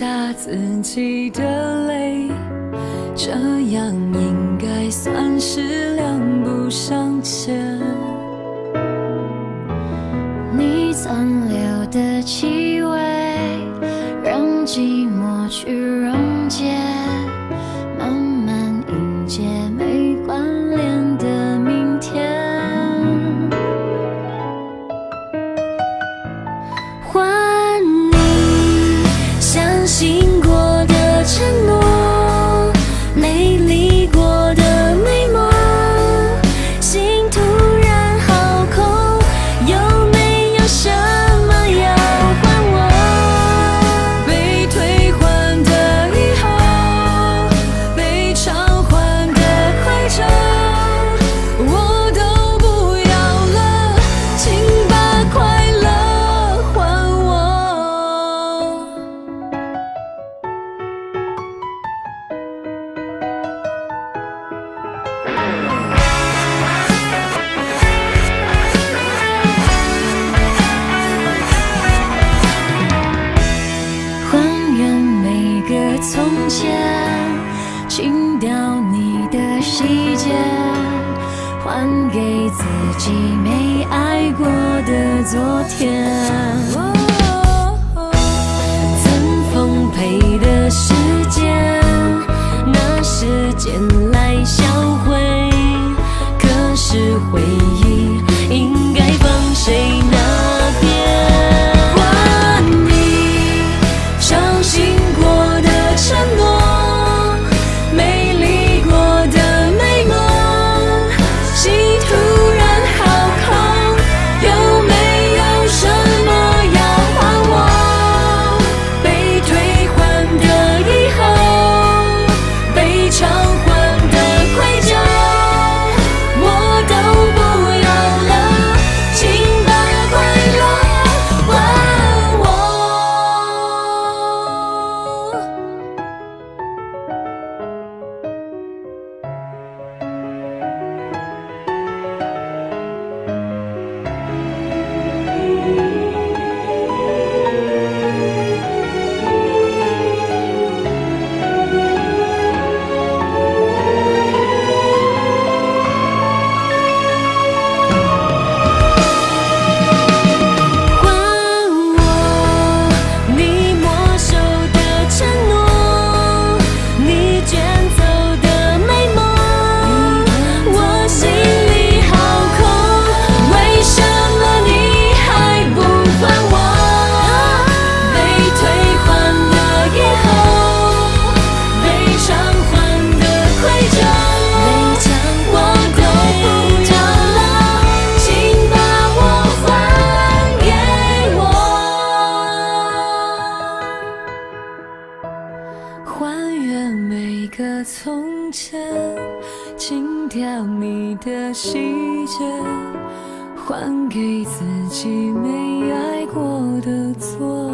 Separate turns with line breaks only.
下自己的泪，这样应该算是两不相欠。
你残留的气味，让寂寞去。从前，清掉你的细节，还给自己没爱过的昨天。曾奉陪的时间，那时间。的，
清掉你的细节，还给自己没爱过的错。